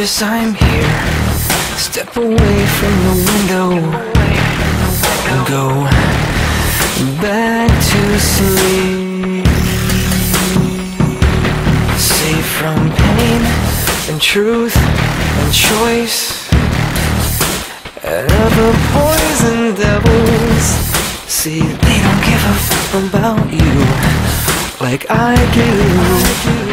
anxious, I'm here. Step away from the window and go back to sleep. Safe from pain and truth and choice. And other poison devils. See, they don't give a a f about you like I do.